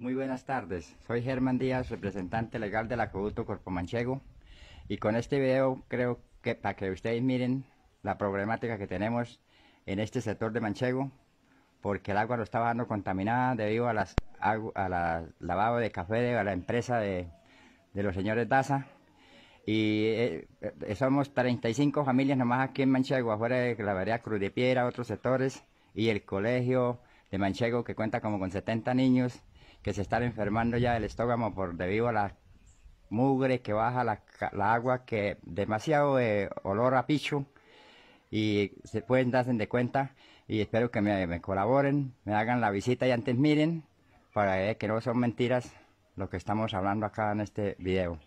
Muy buenas tardes, soy Germán Díaz, representante legal del Acueducto Corpo Manchego. Y con este video creo que para que ustedes miren la problemática que tenemos en este sector de Manchego porque el agua lo está bajando contaminada debido a las la lavado de café de la empresa de, los señores Daza. Y eh, somos 35 familias nomás aquí en Manchego, afuera de la vereda Cruz de Piedra, otros sectores y el colegio de Manchego que cuenta como con 70 niños que se están enfermando ya del estómago por debido a la mugre que baja la, agua, que demasiado eh, olor a picho y se pueden darse de cuenta y espero que me, colaboren, me hagan la visita y antes miren para que no son mentiras lo que estamos hablando acá en este video.